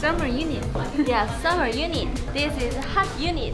Summer unit. yeah, summer unit. This is hot unit.